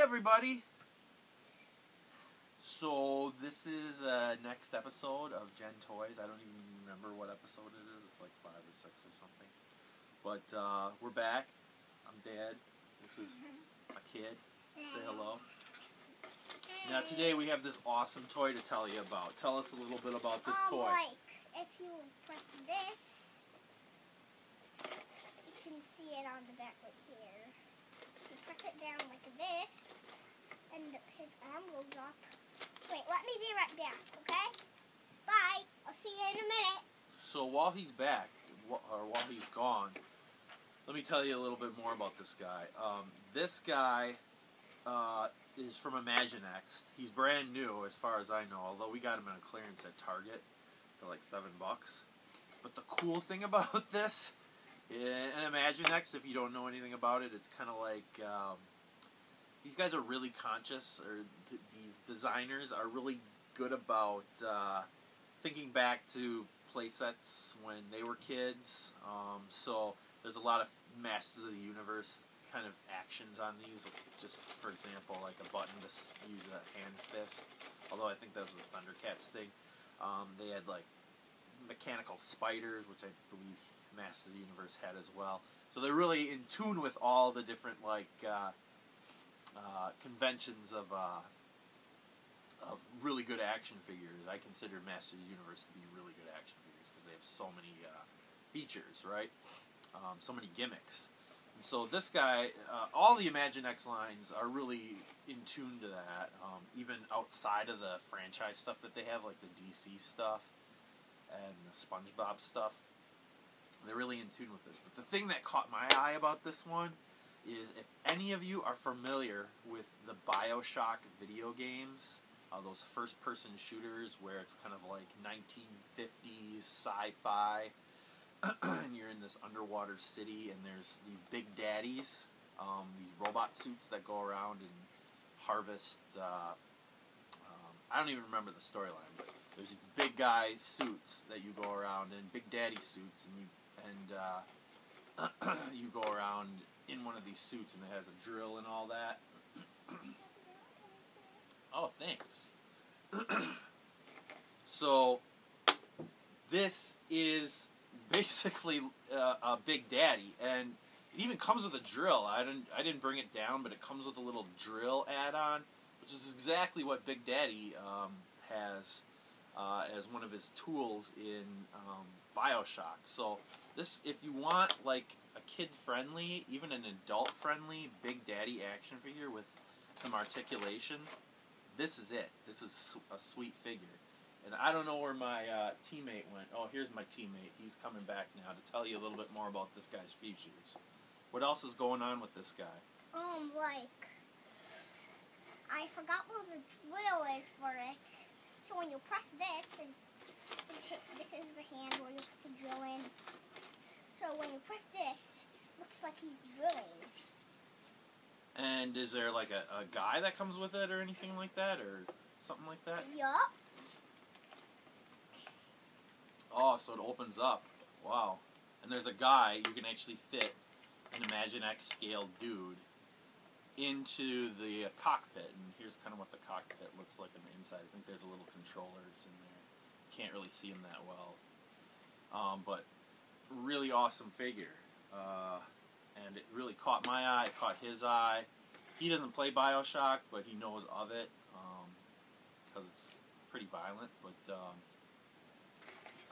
everybody. So this is uh, next episode of Gen Toys. I don't even remember what episode it is. It's like five or six or something. But uh, we're back. I'm Dad. This is a kid. Say hello. Now today we have this awesome toy to tell you about. Tell us a little bit about this um, toy. Like, if you press this, you can see it on the back right here. Press it down like this, and his arm goes up. Wait, let me be right back, okay? Bye. I'll see you in a minute. So while he's back, or while he's gone, let me tell you a little bit more about this guy. Um, this guy uh, is from Imaginext. He's brand new, as far as I know. Although we got him in a clearance at Target for like seven bucks. But the cool thing about this, in Imaginext, if you don't know anything about it, it's kind of like um, these guys are really conscious, or th- these designers are really good about uh, thinking back to play sets when they were kids. Um, so there's a lot of Master of the Universe kind of actions on these. Just for example, like a button to use a hand fist. Although I think that was a Thundercats thing. Um, they had like mechanical spiders, which I believe Master of the Universe had as well. So they're really in tune with all the different like uh, uh, conventions of uh, of really good action figures. I consider Masters of the Universe to be really good action figures because they have so many uh, features, right? Um, so many gimmicks. And so this guy, uh, all the Imaginext lines are really in tune to that. Um, even outside of the franchise stuff that they have, like the DC stuff and the SpongeBob stuff, they're really in tune with this. But the thing that caught my eye about this one is if any of you are familiar with the Bioshock video games, uh, those first person shooters where it's kind of like 1950s sci fi, and you're in this underwater city, and there's these big daddies, um, these robot suits that go around and harvest. Uh, um, I don't even remember the storyline, but there's these big guy suits that you go around in, big daddy suits, and you and uh, you go around in one of these suits, and it has a drill and all that. oh, thanks. so this is basically uh, a Big Daddy, and it even comes with a drill. I didn't I didn't bring it down, but it comes with a little drill add-on, which is exactly what Big Daddy um, has uh, as one of his tools in um, Bioshock. So this, if you want like a kid-friendly, even an adult-friendly Big Daddy action figure with some articulation, this is it. This is a sweet figure. And I don't know where my uh, teammate went. Oh, here's my teammate. He's coming back now to tell you a little bit more about this guy's features. What else is going on with this guy? Um, like, I forgot where the drill is for it. So when you press this, is this is the hand where you put the drill in. So when you press this, looks like he's drilling. And is there like a, a guy that comes with it or anything like that or something like that? Yup. Oh, so it opens up. Wow. And there's a guy you can actually fit an Imaginext scale dude into the cockpit. And here's kind of what the cockpit looks like on the inside. I think there's a little controllers in there. Can't really see them that well. Um, but really awesome figure. Uh, and it really caught my eye, it caught his eye. He doesn't play Bioshock, but he knows of it because it's pretty violent. But um,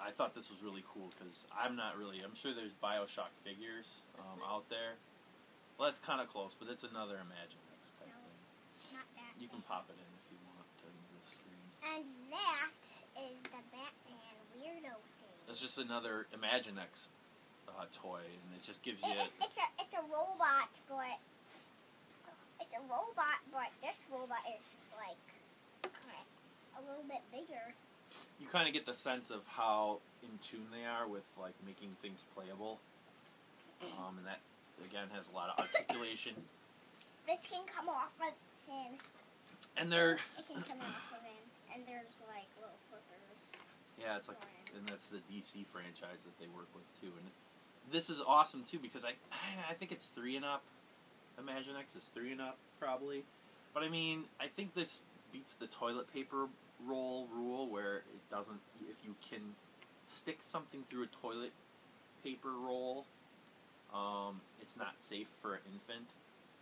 I thought this was really cool because I'm not really. I'm sure there's Bioshock figures um, out there. Well, that's kind of close, but it's another Imaginext type No. thing. Not that. You can pop it in if you want to the screen. And that is the Batman weirdo thing. It's just another Imaginext uh, toy, and it just gives It, you. it, it's a it's a robot, but it's a robot, but this robot is like a little bit bigger. You kind of get the sense of how in tune they are with like making things playable, um, and that again has a lot of articulation. This can come off of him. And they're It can come off of him, and there's like little flippers. yeah, it's like and that's the DC franchise that they work with too. And this is awesome too because I I think it's three and up. Imaginext is three and up probably. But I mean, I think this beats the toilet paper roll rule where it doesn't. If you can stick something through a toilet paper roll, um, it's not safe for an infant.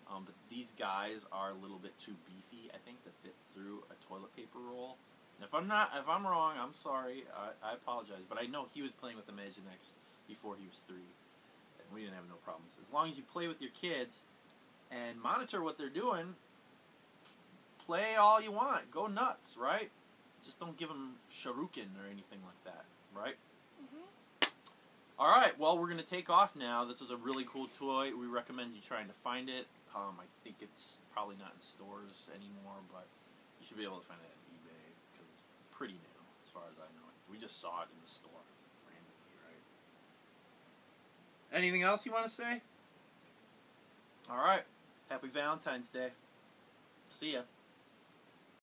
Um, but these guys are a little bit too beefy, I think, to fit through a toilet paper roll. And if I'm not, if I'm wrong, I'm sorry. I, I apologize. But I know he was playing with Imaginext before he was three, and we didn't have no problems. As long as you play with your kids and monitor what they're doing, play all you want. Go nuts, right? Just don't give them shuriken or anything like that, right? Mhm. All right, well, we're going to take off now. This is a really cool toy. We recommend you trying to find it. Um, I think it's probably not in stores anymore, but you should be able to find it at eBay because it's pretty new, as far as I know. We just saw it in the store randomly, right? Anything else you want to say? All right. Happy Valentine's Day. See ya.